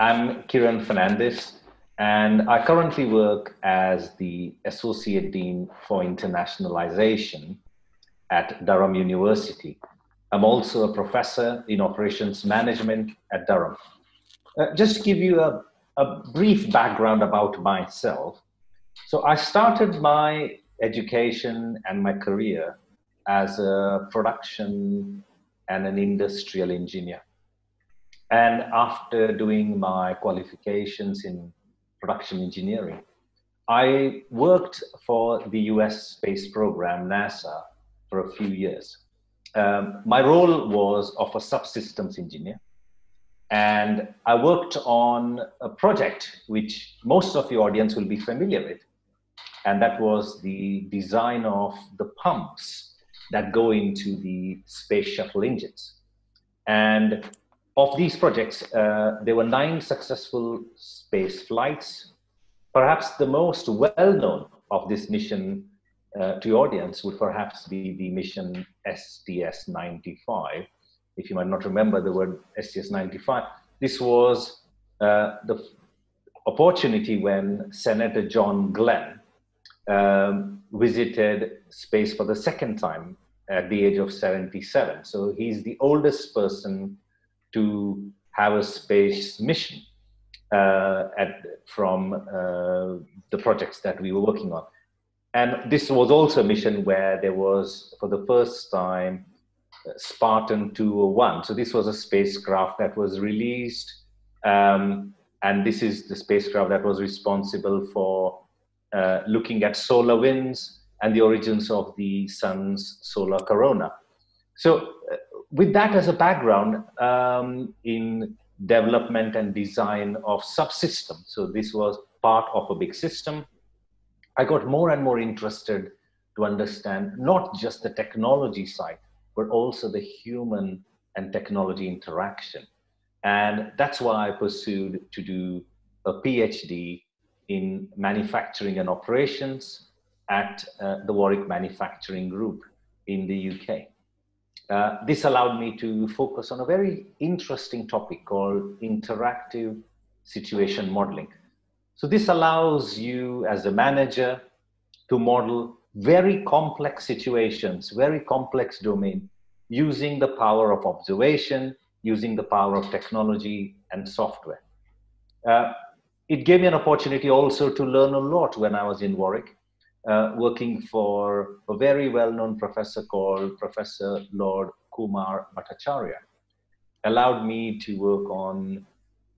I'm Kiran Fernandes, and I currently work as the Associate Dean for Internationalization at Durham University. I'm also a professor in operations management at Durham. Uh, just to give you a, a brief background about myself. So, I started my education and my career as a production and an industrial engineer. And after doing my qualifications in production engineering, I worked for the US space program, NASA, for a few years. Um, my role was of a subsystems engineer. And I worked on a project which most of the audience will be familiar with. And that was the design of the pumps that go into the space shuttle engines. And of these projects, uh, there were nine successful space flights. Perhaps the most well known of this mission uh, to your audience would perhaps be the mission STS 95. If you might not remember the word STS 95, this was uh, the opportunity when Senator John Glenn um, visited space for the second time at the age of 77. So he's the oldest person to have a space mission uh, at, from uh, the projects that we were working on. And this was also a mission where there was, for the first time, Spartan 201. So this was a spacecraft that was released, um, and this is the spacecraft that was responsible for uh, looking at solar winds and the origins of the sun's solar corona. So uh, with that as a background um, in development and design of subsystems, so this was part of a big system, I got more and more interested to understand not just the technology side, but also the human and technology interaction. And that's why I pursued to do a PhD in manufacturing and operations at uh, the Warwick Manufacturing Group in the UK. Uh, this allowed me to focus on a very interesting topic called interactive situation modeling. So this allows you as a manager to model very complex situations, very complex domain, using the power of observation, using the power of technology and software. Uh, it gave me an opportunity also to learn a lot when I was in Warwick uh, working for a very well-known professor called Professor Lord Kumar Bhattacharyya, allowed me to work on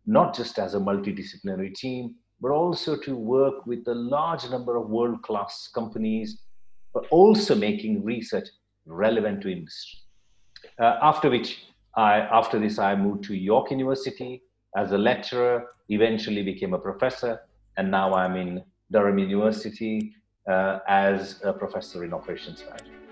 not just as a multidisciplinary team, but also to work with a large number of world-class companies, but also making research relevant to industry. Uh, after which, I, after this, I moved to York University as a lecturer, eventually became a professor, and now I'm in Durham University Uh, as a professor in operations management.